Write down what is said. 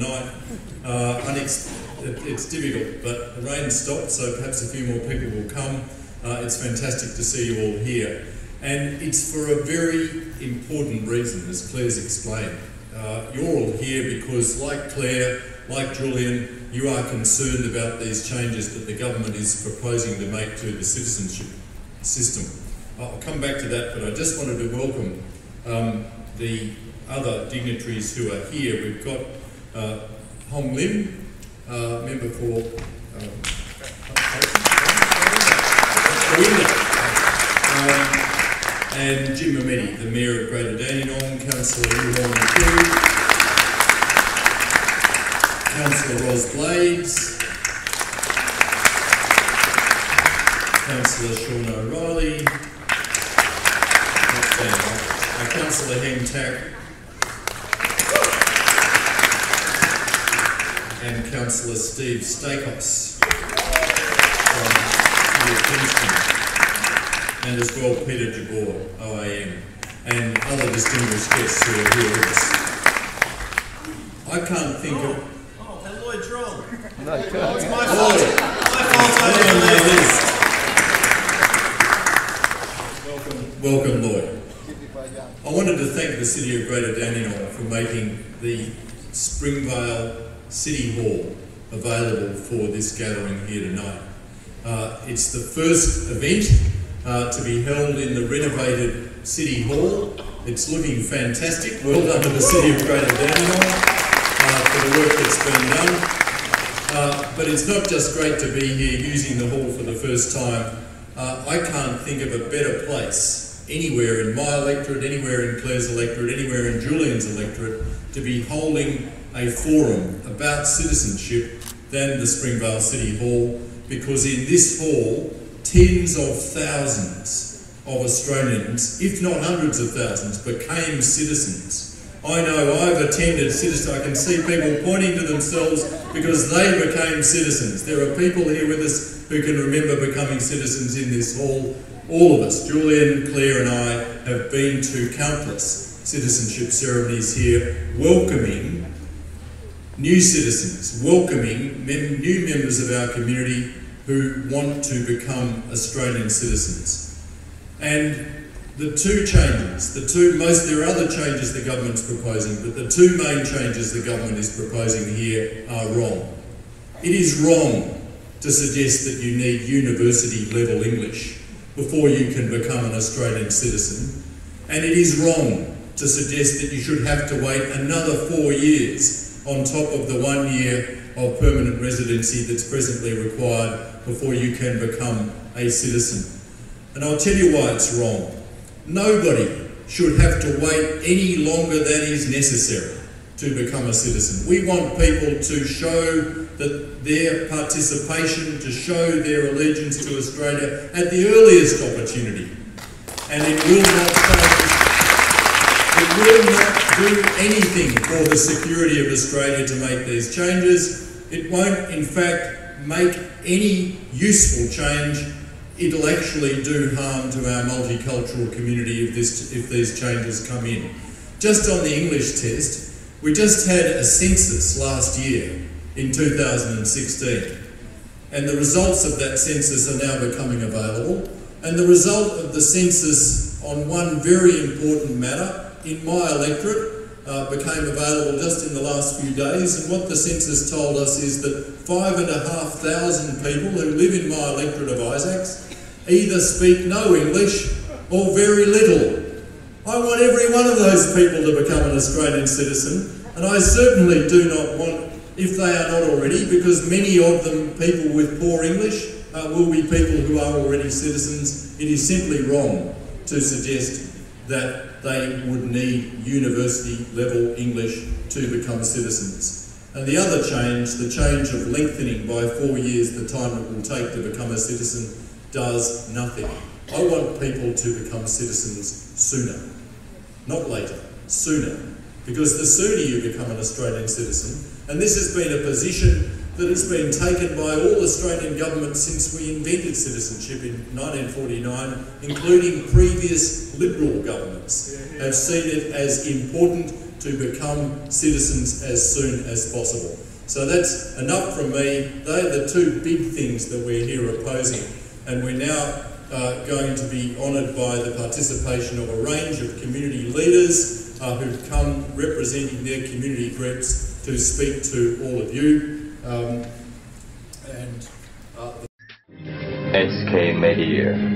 night. Uh, it, it's difficult, but the rain stopped, so perhaps a few more people will come. Uh, it's fantastic to see you all here. And it's for a very important reason, as Clare's explained. Uh, you're all here because, like Clare, like Julian, you are concerned about these changes that the government is proposing to make to the citizenship system. I'll come back to that, but I just wanted to welcome um, the other dignitaries who are here. We've got uh, Hong Lim, uh, member for um, um, and Jim Memeti, the Mayor of Greater Dandenong, Councillor Luong Koo, Councillor Roz Blades, Councillor Sean O'Reilly, uh, Councillor Heang Tak, and Councillor Steve Staikos from City of Kingston, and as well Peter Jabor, OAM, and other distinguished guests who are here with us. I can't think oh, of. Oh, oh and Lloyd's wrong. No, oh, it's my fault. My fault. I Welcome, welcome, Lloyd. I wanted to thank the City of Greater Dandenong for making the Springvale City Hall available for this gathering here tonight. Uh, it's the first event uh, to be held in the renovated City Hall. It's looking fantastic. Well done to the City of Greater Dandenong uh, for the work that's been done. Uh, but it's not just great to be here using the hall for the first time. Uh, I can't think of a better place anywhere in my electorate, anywhere in Clare's electorate, anywhere in Julian's electorate to be holding a forum about citizenship than the Springvale City Hall because in this hall, tens of thousands of Australians, if not hundreds of thousands, became citizens. I know I've attended citizens, I can see people pointing to themselves because they became citizens. There are people here with us who can remember becoming citizens in this hall. All of us, Julian, Clare, and I, have been to countless citizenship ceremonies here, welcoming new citizens, welcoming mem new members of our community who want to become Australian citizens. And the two changes, the two most there are other changes the government's proposing, but the two main changes the government is proposing here are wrong. It is wrong to suggest that you need university level English before you can become an Australian citizen. And it is wrong to suggest that you should have to wait another four years on top of the one year of permanent residency that's presently required before you can become a citizen. And I'll tell you why it's wrong. Nobody should have to wait any longer than is necessary to become a citizen. We want people to show that their participation, to show their allegiance to Australia at the earliest opportunity. And it will not it will not do anything for the security of Australia to make these changes. It won't, in fact, make any useful change. It'll actually do harm to our multicultural community if, this, if these changes come in. Just on the English test, we just had a census last year in 2016, and the results of that census are now becoming available. And the result of the census on one very important matter in my electorate uh, became available just in the last few days. And what the census told us is that five and a half thousand people who live in my electorate of Isaacs either speak no English or very little. I want every one of those people to become an Australian citizen, and I certainly do not want, if they are not already, because many of them, people with poor English, uh, will be people who are already citizens. It is simply wrong to suggest that they would need university level English to become citizens. And the other change, the change of lengthening by four years the time it will take to become a citizen, does nothing. I want people to become citizens sooner, not later, sooner. Because the sooner you become an Australian citizen, and this has been a position that has been taken by all Australian governments since we invented citizenship in 1949, including previous Liberal governments, have seen it as important to become citizens as soon as possible. So that's enough from me. They're the two big things that we're here opposing, and we're now uh, going to be honoured by the participation of a range of community leaders uh, who've come representing their community groups to speak to all of you. Um, and uh, SK Media.